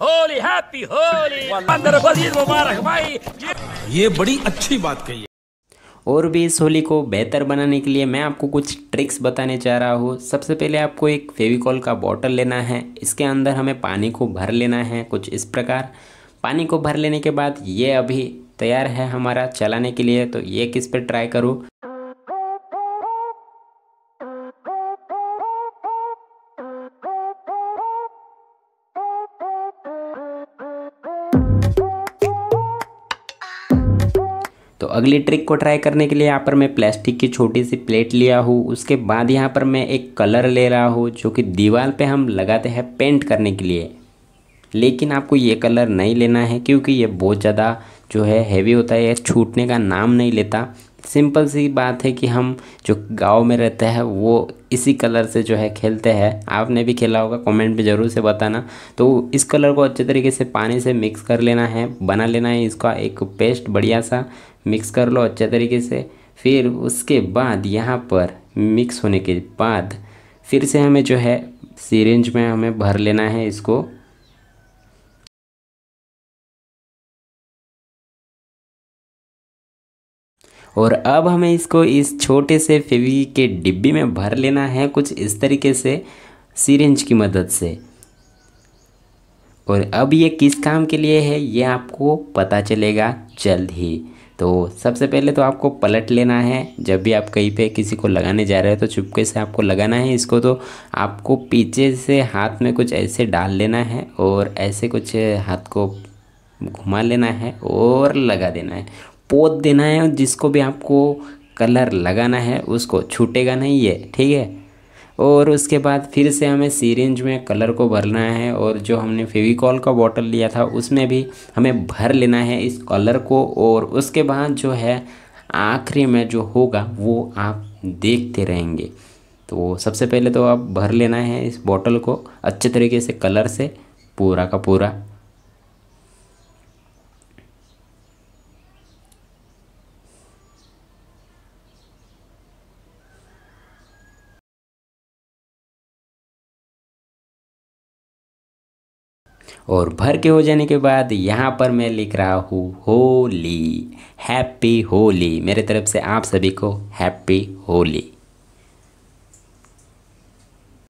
Holi happy Holi अंदर मजीद मुबारक भाई। ये बड़ी अच्छी बात कही और भी इस होली को बेहतर बनाने के लिए मैं आपको कुछ ट्रिक्स बताने जा रहा हूँ। सबसे पहले आपको एक फेविकॉल का बॉटल लेना है। इसके अंदर हमें पानी को भर लेना है कुछ इस प्रकार। पानी को भर लेने के बाद ये अभी तैयार है हमारा चलाने के लिए तो ये किस पे ट्राई करूँ? तो अगली ट्रिक को ट्राई करने के लिए यहाँ पर मैं प्लास्टिक की छोटी सी प्लेट लिया हूँ। उसके बाद यहाँ पर मैं एक कलर ले रहा हूँ, जो कि दीवार पे हम लगाते हैं पेंट करने के लिए। लेकिन आपको ये कलर नहीं लेना है, क्योंकि ये बहुत ज़्यादा जो है हैवी होता है छूटने का नाम नहीं लेता। सिंपल सी बात है कि हम जो गाँव में रहते हैं, वो इसी कलर से जो है खेलते हैं। आपने भी खेला होगा, कमेंट में ज़रूर से बताना। तो इस कलर को अच्छे तरीके से पानी से मिक्स कर लेना है, बना लेना है, इसका एक पेस्ट बढ़िया सा मिक्स कर लो अच्छे तरीके से। फिर उसके बाद यहाँ पर मिक्स होने के बाद फिर से हमें जो है, सीरेंज में हमें भर लेना है इसको। और अब हमें इसको इस छोटे से फेवी के डिब्बी में भर लेना है कुछ इस तरीके से सीरेंज की मदद से। और अब ये किस काम के लिए है, ये आपको पता चलेगा जल्द ही। तो सबसे पहले तो आपको पलट लेना है। जब भी आप कहीं पे किसी को लगाने जा रहे हो तो चुपके से आपको लगाना है इसको। तो आपको पीछे से हाथ में कुछ ऐसे डाल लेना है और ऐसे कुछ हाथ को घुमा लेना है और लगा देना है। पोत देना है जिसको भी आपको कलर लगाना है, उसको छूटेगा नहीं ये, ठीक है? और उसके बाद फिर से हमें सीरेंज में कलर को भरना है और जो हमने फेविकॉल का बॉटल लिया था, उसमें भी हमें भर लेना है इस कलर को और उसके बाद जो है आखिरी में जो होगा, वो आप देखते रहेंगे। तो सबसे पहले तो आप भर लेना है इस बॉटल को अच्छे तरीके से कलर से, पूरा का पूरा। और भर के हो जाने के बाद यहाँ पर मैं लिख रहा हूँ होली। हैप्पी होली। मेरे तरफ़ से आप सभी को हैप्पी होली।